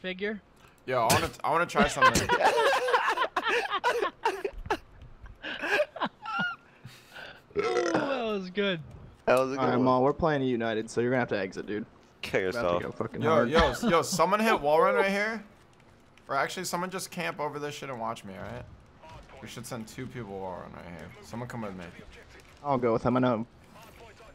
figure? Yo, I want to. I want to try something. That was good. That was a good All right, one. Mom, we're playing United, so you're gonna have to exit, dude. Kill yourself. Yo, hard. yo, yo! Someone hit wall run right here. Or actually, someone just camp over this shit and watch me, right? We should send two people wall run right here. Someone come with me. I'll go with him. I know.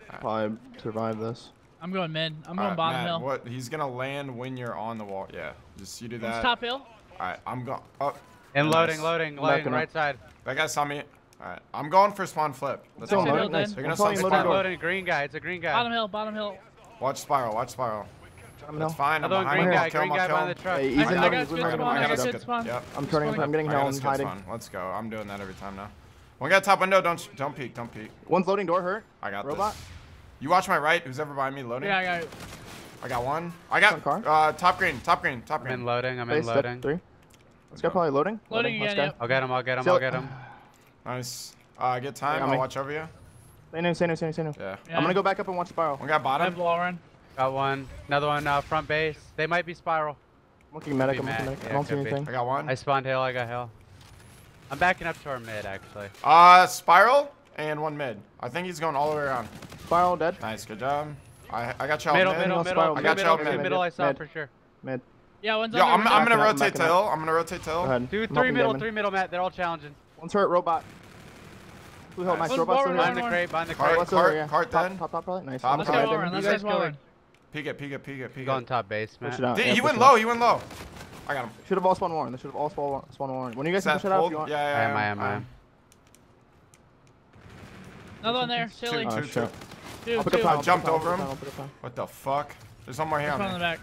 Right. Probably survive this. I'm going mid. I'm going right, bottom Matt, hill. What? He's gonna land when you're on the wall. Yeah. Just you do that. It's top hill. All right. I'm going up. And loading, nice. loading, loading, right side. That guy saw me. All right. I'm going for spawn flip. That's all. Nice. You're gonna spawn flip. Loading green guy. It's a green guy. Bottom hill. Bottom hill. Watch spiral. Watch spiral. That's fine. I'm Although behind green him. Guy, kill green him. I'll kill him. Hey, he's Ethan, you got a spawn? Yep. I'm turning. I'm getting hell. I'm hiding. Let's go. I'm doing that every time now. One guy top window. Don't don't peek. Don't peek. One's loading door. Hurt. I got Robot. this. You watch my right. Who's ever behind me loading? Yeah, I got it. I got one. I got car. Uh, top green, top green, top green. I'm in loading. I'm Place loading. Three. Let's go. Probably loading. Loading. loading. Yeah, yeah. I'll get him. I'll get him. I'll get him. Nice. Uh, get time. I'll watch over you. Stay new, stay new, stay new, stay new. Yeah. yeah. I'm gonna go back up and watch spiral. One got bottom. I'm Lauren. Got one. Another one. Uh, front base. They might be spiral. I'm looking medic. I'm looking medic. I don't see anything. I got one. I spawned hill. I got hill. I'm backing up to our mid actually. Uh, spiral and one mid. I think he's going all the way around. Spiral dead. Nice, good job. I I got you middle, mid. Middle, middle, I got middle, you out mid. Middle, I saw mid. for sure. Mid. Yeah, one's Yo, on I'm, I'm gonna out, rotate tail. I'm gonna rotate tail. Go ahead. Dude, three middle, Damon. three middle, Matt. They're all challenging. One's hurt, robot. Blue hill, nice. nice. Robot's over Behind the crate, behind the crate. Cart, cart, cart dead. Top, top, probably. Nice. Top, Let's go over, let's. Peek it, peek it, peek it, peek it. Go on top base, Matt. He went low, he went low. I got him. Should have all spawned Warren. They should have all spawned Warren. When you guys push it out, if you want. Yeah, yeah, I am, I am, I am. Another one there, chilling. Oh, shit. I'll two. I jumped I'll over him. What the fuck? There's one more here. On one in the back.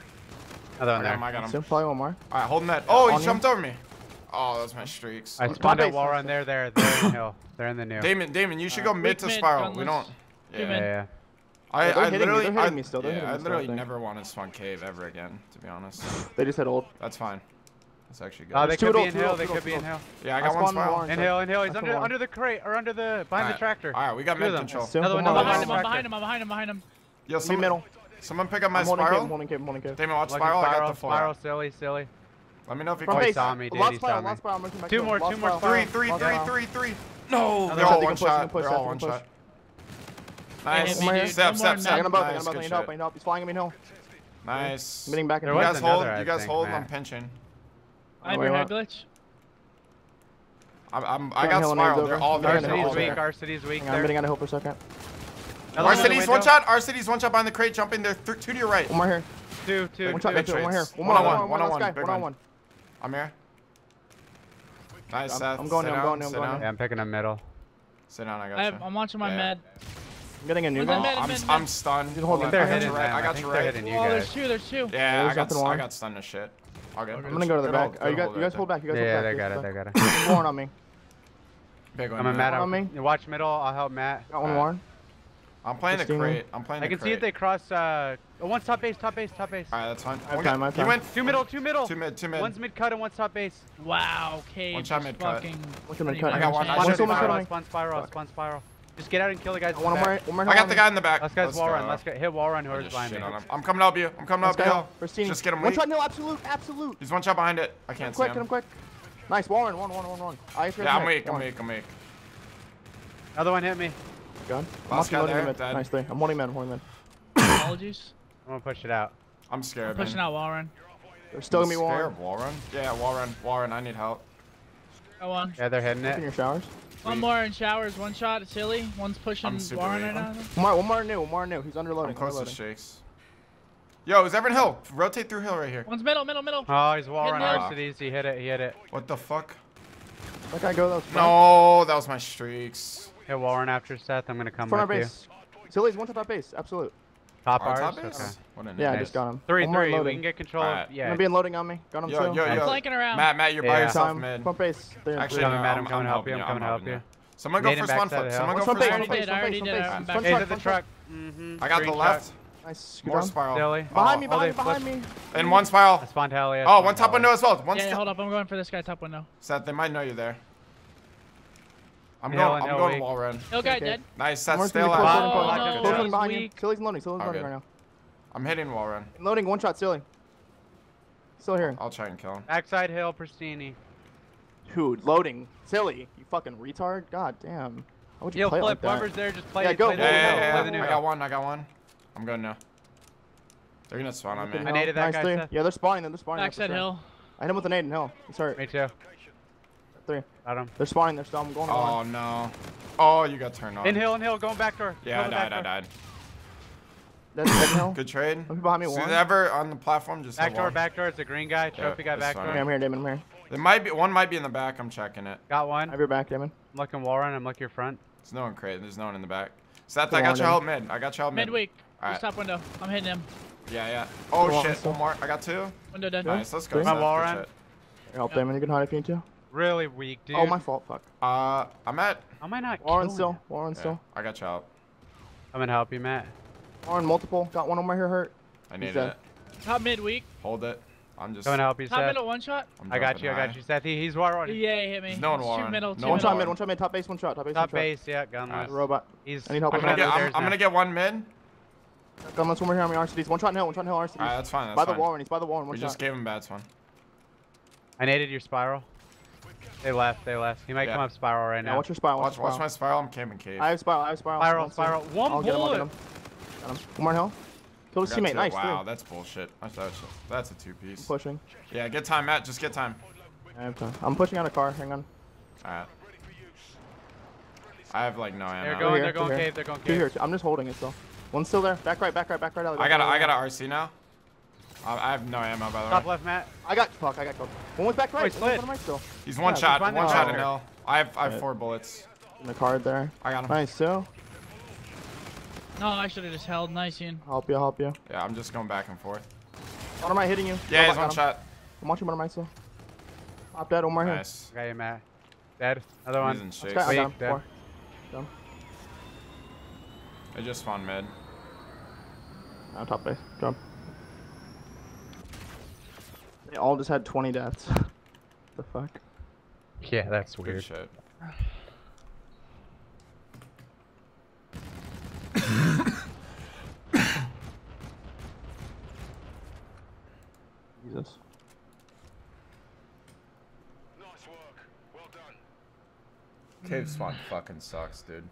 Another one there. I got him. I. Still probably one more. All right, holding that. Oh, he on jumped you? over me. Oh, that's my streaks. I spotted spawned at wall run. They're there. They're in the hill. They're in the new. Damon, Damon, you should go mid to spiral. We don't. Yeah, yeah. I, I literally, I, me still. I literally never want to spawn cave ever again, to be honest. They just had old. That's fine. Let's actually good. Uh, they could be in hell. They could be in hell. Yeah, I got one spawn. Inhale, hill. He's under under the crate or under the behind the tractor. All right, we got mid control. Another one. Behind him. Behind him. Behind him. Behind him. Yo, someone, middle. someone pick up my spiral. Morning kid. morning cave. Damon, watch spiral. I got the floor. Spiral, silly, silly. Let me know if you can. Saw me, dude. He saw me. Two more, two more. Three, three, three, three, three. No, they're all one shot. They're all one shot. Nice. Step, step, step. I'm about to help. I'm about to help. He's flying me in hell. Nice. Getting back and you guys hold. You guys hold. I'm pinching. I'm oh, your head glitch. I'm, I'm, I got Smile. They're all there. Arcitys weak. Arcitys weak. I'm getting on a hill for a second. Arcitys one shot. Arcitys one shot behind the crate. Jump in there. Th two to your right. One more here. Two, two. One shot. One more here. One, one on one. One on one. One on one. I'm here. Nice, Seth. I'm going. I'm going. I'm going. Yeah, I'm picking a middle. Sit down. I got you. I'm watching my med. I'm getting a new one. I'm, I'm stunned. Dude, hold on. I got you right. I got you right. Oh, there's two. There's two. Yeah, I got, I got stunned to shit. I'm gonna go to the back. Oh, you guys, you guys hold back. You guys yeah, hold back. Yeah, they got it. They got it. Warren on me. I'm a Matt. On me. Watch middle. I'll help Matt. Got one Warren. I'm playing the crate. I'm playing the crate. I can see if they cross. Uh, oh, one's top base, top base, top base. All right, that's fine. Okay, my time. He went two middle, two middle. Two mid, two mid. One's mid cut and one's top base. Wow, okay. One shot mid cut. One shot mid cut. I got one. Spawn spiral, One spiral, One spiral. Just get out and kill the guys. One more, more. I got the guy in the back. Last guy's Let's wall go. Let's get hit wall run. Whoever's behind me. I'm coming up you. I'm coming Let's up you. Just get him. One shot, no absolute, absolute. He's one shot behind it. I can't see him. Quick, him quick. Nice wall run. One, one, one, one. Ice yeah, I'm weak. I'm weak. I'm weak. Another one hit me. Gun. Last guy there. Nice thing. I'm one man. One man. Apologies. I'm gonna push it out. I'm scared. I'm pushing out wall run. They're still gonna be wall run. Wall run. Yeah, wall run. Wall run. I need help. Go on. Yeah, they're heading it. In your showers. One more in showers, one shot Silly. One's pushing Warren right now. One more, one more new, one more new. He's underloading. I'm close underloading. to Shakes. Yo, is everyone hill? Rotate through hill right here. One's middle, middle, middle. Oh, he's wall run Arcitys. easy. hit it, he hit it. What the fuck? That guy go that No, that was my streaks. Hit Warren after Seth. I'm gonna come Front with base. you. Silly's one top base, absolute. Top ours? Top okay. Yeah. I just got him. Three, One three. Loading. We can get control right. of. Yeah. I'm being loading on me. Got him yo, too. Yo, yo. I'm flanking around. Matt, Matt, you're yeah. by yourself, man. pump base. There. Actually, no, no, Matt, I'm, I'm coming help you. I'm coming to help you. Someone go for one flip. Someone go for one foot. I already did. I already did. the truck. I got the left. Nice. More spiral. Silly. Behind me, behind, oh, behind me. In one spiral. I spawned heli. Oh, one top window as well. One yeah, hold up. I'm going for this guy top window. Seth, they might know you there. I'm Hill going. I'm going weak. wall run. Hill guy Okay. dead. Nice. That's still stay gonna alive. close, Oh, no, close loading behind you. weak. Chili's loading. Chili's loading right now. I'm hitting wall run. Loading one shot ceiling. Still here. I'll try and kill him. Backside hill, Prestinni. Dude, loading. Silly. You fucking retard. God damn. How would you He'll play flip. like that? Whoever's there, just play Yeah, go, play go, the Yeah, yeah, yeah. play the yeah. I got one. I got one. I'm going now. They're gonna spawn on me. I hell. naded that nice guy, three. Yeah, they're spawning. They're spawning. up for Backside hill. I hit him with an nade in hill. Sorry. Me too. Three. Got him. They're spawning. They're still. I'm going. Oh on. no. Oh, you got turned on. In hill, in hill, going back door. Yeah, I died. I died. That's dead. Good trade. One people behind me. See, One. ever on the platform, just Back door, one. back door. It's a green guy. Trophy guy it's back fine. door. Okay, I'm here, Damon. I'm here. There might be one. Might be in the back. I'm checking it. Got one. I one. have your back, Damon. I'm looking wall run. I'm looking your front. There's no one crate. There's no one in the back. Seth, Come I got your help mid. I got your help mid. Midweek. Alright. Just top window. I'm hitting him. Yeah, yeah. Oh shit. let's. One more. I got two. Window dead. Nice. Let's go. Three. Seth. My wall run. help, Yeah. Damon. You can hide if you need to. Really weak, dude. Oh, my fault. Fuck. Uh, I'm at. How am I not Warren still. him? Warren Yeah, still. I got you out. I'm gonna help you, Matt. Warren multiple. Got one on my here hurt. I needed dead. it. Top midweek. Hold it. I'm just. Going to help you, Top Seth. middle one shot. I'm I got jumping you. I got you, Seth. He, he's wall running. Yeah, he hit me. There's no one Two Warren. middle. No two one One middle. shot mid. One shot mid. Top base. One shot. Top base. Top one shot. base, yeah, gunless. Alright. Robot. He's. I need help I'm gonna get. I'm, I'm gonna get one mid. Come, let's one more here on my Arcitys. One shot in hill. One shot in hill Arcitys. Alright, that's fine. That's by fine. the wall, and he's by the wall. and One We shot. just gave him bats one. I naded your spiral. They left. They left. He might Yeah. come up spiral right Yeah, now. watch your spiral. Watch, watch my spiral. spiral. I'm camping cave. I have spiral. I have spiral. Spiral, spiral. One I'll get him. I'll get bullet. him. Got him. One more in hill. Kill his teammate. two. Nice. Wow, Three. that's bullshit. That's, that's, that's a two piece. Pushing. Yeah, get time, Matt. Just get time. I have time. I'm pushing out a car. Hang on. Alright. I have like no ammo. They're going. here, They're going here. cave. They're going Two here. I'm just holding it still. One's still there. Back right. Back right. Back right. Alley, I back got a, right, I got alley. a RC now. I, I have no ammo by the Top way. Top left, Matt. I got. Fuck. I got killed. One was back Oh, right. he One was slid. right still. He's one Yeah, shot. One shot dog. in hill. I have I have Yeah. four bullets. In the card there. I got him. Nice. So. No, I should have just held. Nice, Ian. Help you. Help you. Yeah, I'm just going back and forth. One of my hitting you. Yeah, Robot he's got one him. shot. I'm watching one of my still. Top dead. One more here. Nice. Got you, Matt. Dead. Another He's one. in shakes. Okay, I got. Weak, dead. Four. Done. They just spawned mid. No, top base. Jump. They all just had 20 deaths. the fuck? Yeah, that's Good weird. shit. Jesus. Nice work. Well done. Cave spawn fucking sucks, dude.